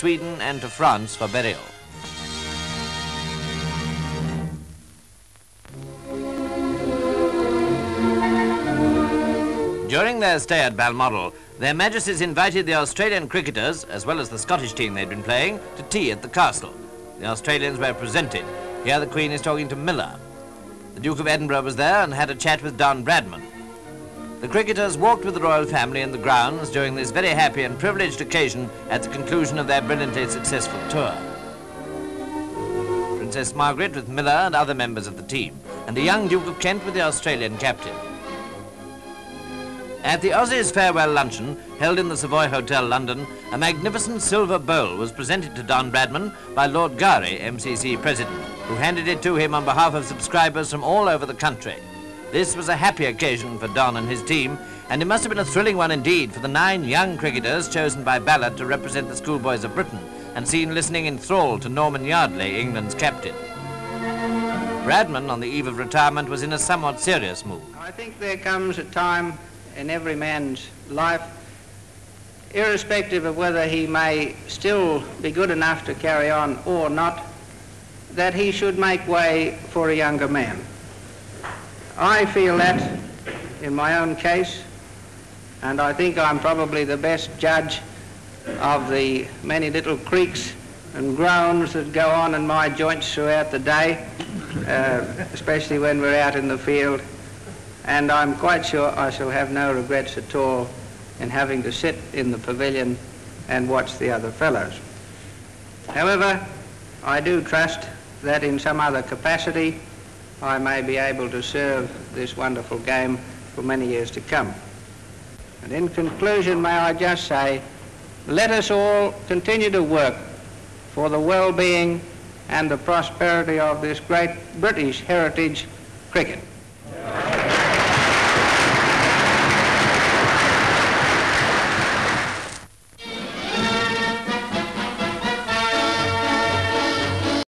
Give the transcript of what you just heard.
Sweden and to France for burial. During their stay at Balmoral, their Majesties invited the Australian cricketers, as well as the Scottish team they'd been playing, to tea at the castle. The Australians were presented. Here the Queen is talking to Miller. The Duke of Edinburgh was there and had a chat with Don Bradman. The cricketers walked with the royal family in the grounds during this very happy and privileged occasion at the conclusion of their brilliantly successful tour. Princess Margaret with Miller and other members of the team, and the young Duke of Kent with the Australian captain. At the Aussies farewell luncheon, held in the Savoy Hotel, London, a magnificent silver bowl was presented to Don Bradman by Lord Gowrie, MCC President, who handed it to him on behalf of subscribers from all over the country. This was a happy occasion for Don and his team, and it must have been a thrilling one indeed for the nine young cricketers chosen by ballot to represent the schoolboys of Britain and seen listening enthralled to Norman Yardley, England's captain. Bradman, on the eve of retirement, was in a somewhat serious mood. I think there comes a time in every man's life, irrespective of whether he may still be good enough to carry on or not, that he should make way for a younger man. I feel that in my own case, and I think I'm probably the best judge of the many little creaks and groans that go on in my joints throughout the day, uh, especially when we're out in the field and I'm quite sure I shall have no regrets at all in having to sit in the pavilion and watch the other fellows. However, I do trust that in some other capacity I may be able to serve this wonderful game for many years to come. And in conclusion, may I just say, let us all continue to work for the well-being and the prosperity of this great British heritage cricket.